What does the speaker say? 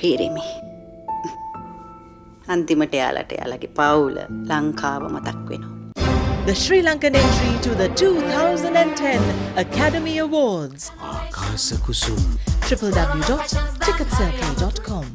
පිරිමි. අන්තිමට යාලට යාලගේ පවුල ලංකාව මතක් වෙනවා. The Sri Lankan entry to the 2010 Academy Awards. ආකාස Kusum www.ticketcircle.com